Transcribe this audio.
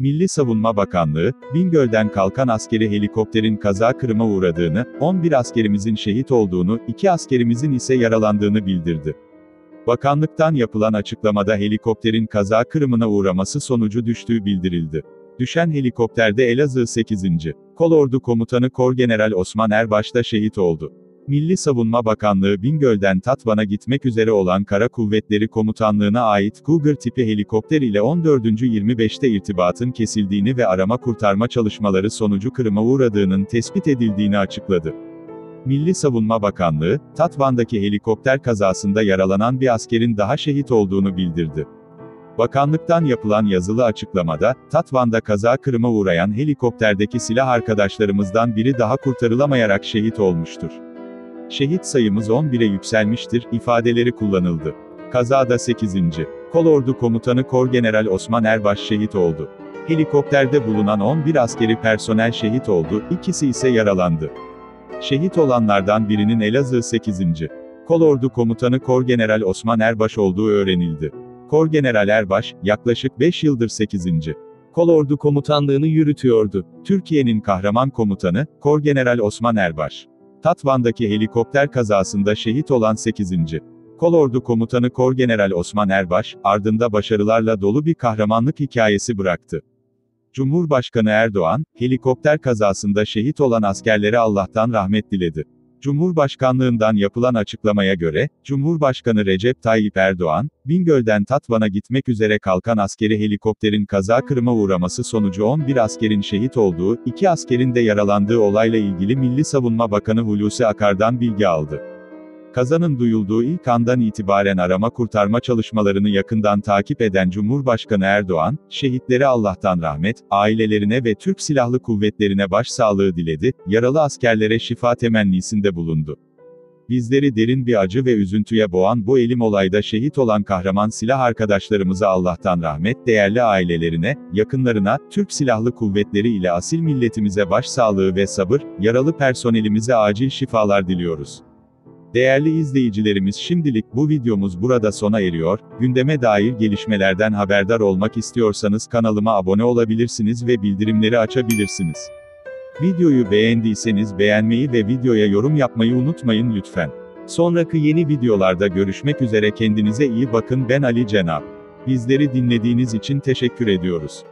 Milli Savunma Bakanlığı, Bingöl'den kalkan askeri helikopterin kaza kırıma uğradığını, 11 askerimizin şehit olduğunu, 2 askerimizin ise yaralandığını bildirdi. Bakanlıktan yapılan açıklamada helikopterin kaza kırımına uğraması sonucu düştüğü bildirildi. Düşen helikopterde Elazığ 8. Kolordu Komutanı Korgeneral Osman Erbaş da şehit oldu. Milli Savunma Bakanlığı Bingöl'den Tatvan'a gitmek üzere olan Kara Kuvvetleri Komutanlığı'na ait Cougar tipi helikopter ile 14.25'te irtibatın kesildiğini ve arama kurtarma çalışmaları sonucu kırıma uğradığının tespit edildiğini açıkladı. Milli Savunma Bakanlığı, Tatvan'daki helikopter kazasında yaralanan bir askerin daha şehit olduğunu bildirdi. Bakanlıktan yapılan yazılı açıklamada, Tatvan'da kaza kırıma uğrayan helikopterdeki silah arkadaşlarımızdan biri daha kurtarılamayarak şehit olmuştur. Şehit sayımız 11'e yükselmiştir, ifadeleri kullanıldı. Kazada 8. Kolordu Komutanı Korgeneral Osman Erbaş şehit oldu. Helikopterde bulunan 11 askeri personel şehit oldu, ikisi ise yaralandı. Şehit olanlardan birinin Elazığ 8. Kolordu Komutanı Korgeneral Osman Erbaş olduğu öğrenildi. Korgeneral Erbaş, yaklaşık 5 yıldır 8. Kolordu Komutanlığını yürütüyordu. Türkiye'nin kahraman komutanı, Korgeneral Osman Erbaş. Tatvan'daki helikopter kazasında şehit olan 8. Kolordu Komutanı Korgeneral Osman Erbaş, ardında başarılarla dolu bir kahramanlık hikayesi bıraktı. Cumhurbaşkanı Erdoğan, helikopter kazasında şehit olan askerlere Allah'tan rahmet diledi. Cumhurbaşkanlığından yapılan açıklamaya göre, Cumhurbaşkanı Recep Tayyip Erdoğan, Bingöl'den Tatvan'a gitmek üzere kalkan askeri helikopterin kaza kırıma uğraması sonucu 11 askerin şehit olduğu, 2 askerin de yaralandığı olayla ilgili Milli Savunma Bakanı Hulusi Akar'dan bilgi aldı. Kazanın duyulduğu ilk andan itibaren arama kurtarma çalışmalarını yakından takip eden Cumhurbaşkanı Erdoğan, şehitlere Allah'tan rahmet, ailelerine ve Türk Silahlı Kuvvetlerine başsağlığı diledi, yaralı askerlere şifa temennisinde bulundu. Bizleri derin bir acı ve üzüntüye boğan bu elim olayda şehit olan kahraman silah arkadaşlarımıza Allah'tan rahmet, değerli ailelerine, yakınlarına, Türk Silahlı Kuvvetleri ile asil milletimize başsağlığı ve sabır, yaralı personelimize acil şifalar diliyoruz. Değerli izleyicilerimiz şimdilik bu videomuz burada sona eriyor, gündeme dair gelişmelerden haberdar olmak istiyorsanız kanalıma abone olabilirsiniz ve bildirimleri açabilirsiniz. Videoyu beğendiyseniz beğenmeyi ve videoya yorum yapmayı unutmayın lütfen. Sonraki yeni videolarda görüşmek üzere kendinize iyi bakın ben Ali Cenab. Bizleri dinlediğiniz için teşekkür ediyoruz.